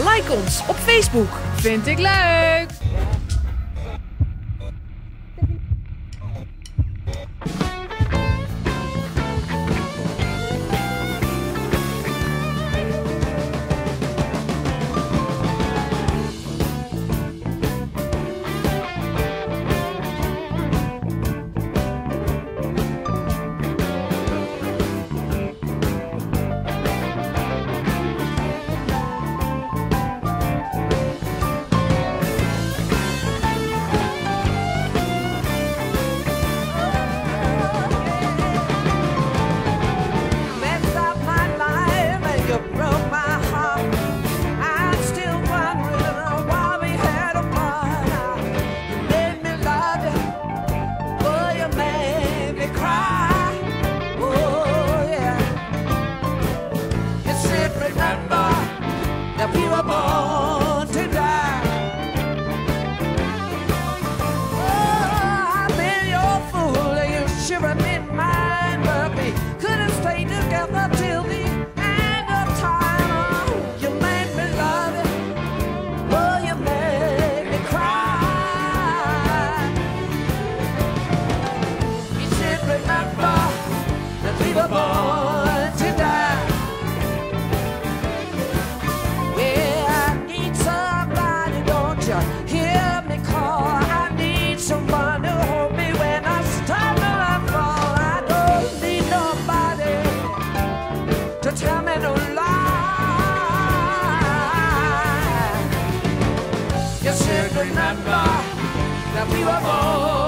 Like ons op Facebook. Vind ik leuk! arriba vos.